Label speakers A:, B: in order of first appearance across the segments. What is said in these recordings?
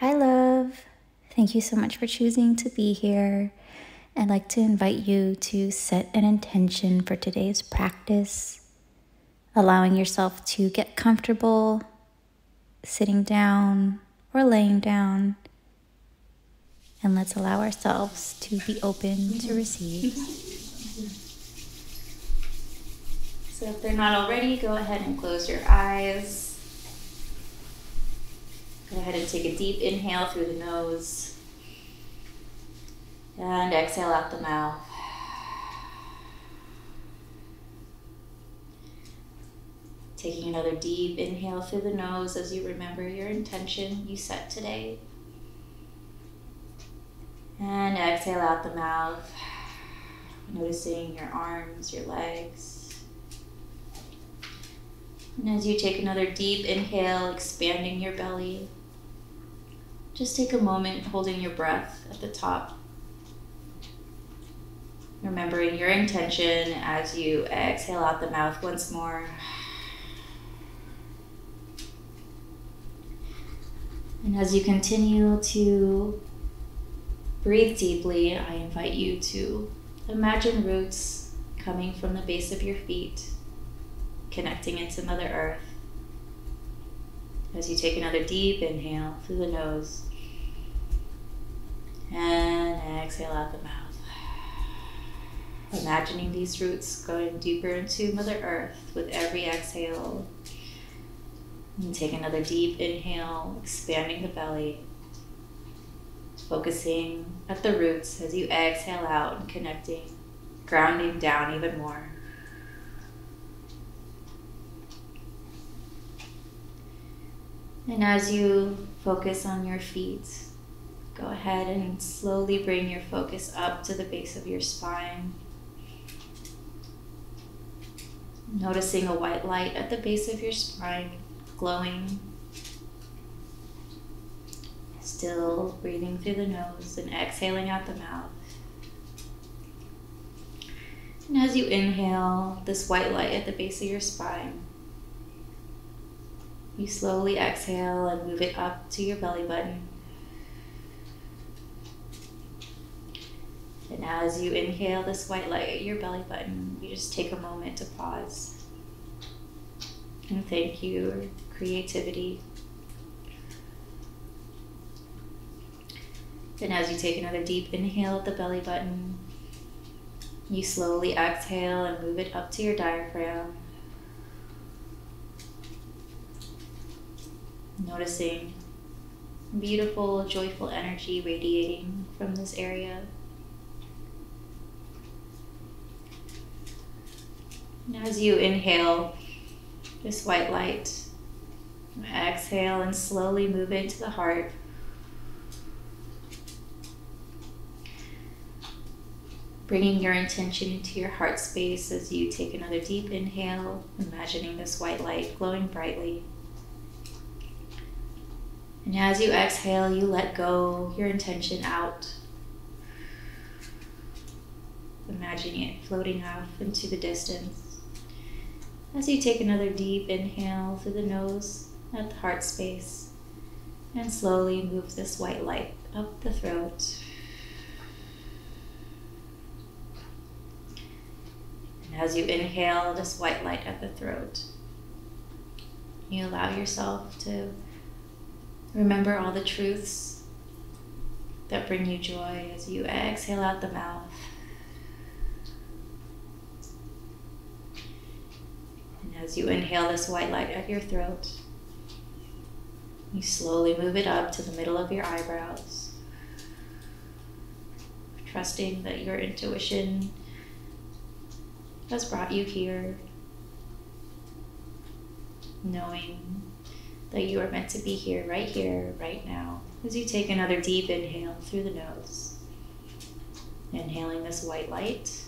A: Hi, love. Thank you so much for choosing to be here. I'd like to invite you to set an intention for today's practice, allowing yourself to get comfortable sitting down or laying down. And let's allow ourselves to be open to receive. So, if they're not already, go ahead and close your eyes. Go ahead and take a deep inhale through the nose. And exhale out the mouth. Taking another deep inhale through the nose as you remember your intention you set today. And exhale out the mouth, noticing your arms, your legs. And as you take another deep inhale, expanding your belly, just take a moment holding your breath at the top. Remembering your intention as you exhale out the mouth once more. And as you continue to breathe deeply, I invite you to imagine roots coming from the base of your feet, connecting into Mother Earth. As you take another deep inhale through the nose and exhale out the mouth. Imagining these roots going deeper into Mother Earth with every exhale. And take another deep inhale, expanding the belly. Focusing at the roots as you exhale out and connecting, grounding down even more. And as you focus on your feet, Go ahead and slowly bring your focus up to the base of your spine. Noticing a white light at the base of your spine glowing. Still breathing through the nose and exhaling out the mouth. And as you inhale this white light at the base of your spine, you slowly exhale and move it up to your belly button. And as you inhale this white light at your belly button, you just take a moment to pause and thank your creativity. And as you take another deep inhale at the belly button, you slowly exhale and move it up to your diaphragm. Noticing beautiful, joyful energy radiating from this area. As you inhale this white light, exhale and slowly move into the heart. Bringing your intention into your heart space as you take another deep inhale, imagining this white light glowing brightly. And as you exhale, you let go your intention out. Imagining it floating off into the distance. As you take another deep inhale through the nose at the heart space and slowly move this white light up the throat. And as you inhale this white light at the throat, you allow yourself to remember all the truths that bring you joy as you exhale out the mouth. As you inhale this white light at your throat, you slowly move it up to the middle of your eyebrows, trusting that your intuition has brought you here, knowing that you are meant to be here, right here, right now. As you take another deep inhale through the nose, inhaling this white light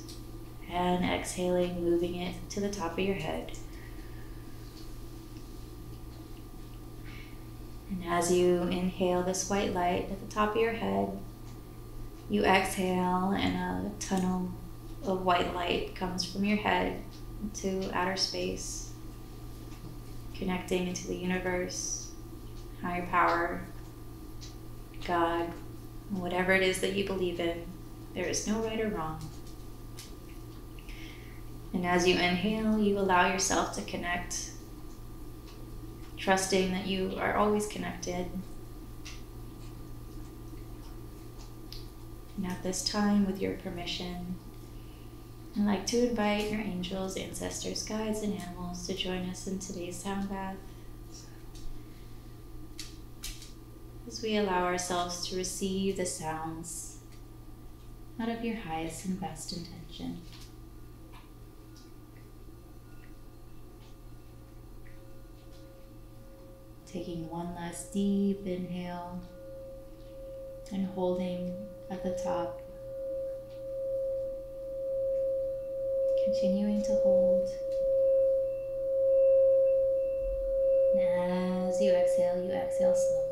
A: and exhaling, moving it to the top of your head. As you inhale this white light at the top of your head, you exhale and a tunnel of white light comes from your head into outer space, connecting into the universe, higher power, God, whatever it is that you believe in. There is no right or wrong. And as you inhale, you allow yourself to connect, trusting that you are always connected. And at this time, with your permission, I'd like to invite your angels, ancestors, guides, and animals to join us in today's sound bath. As we allow ourselves to receive the sounds out of your highest and best intention. Taking one last deep inhale and holding at the top. Continuing to hold. And as you exhale, you exhale slowly.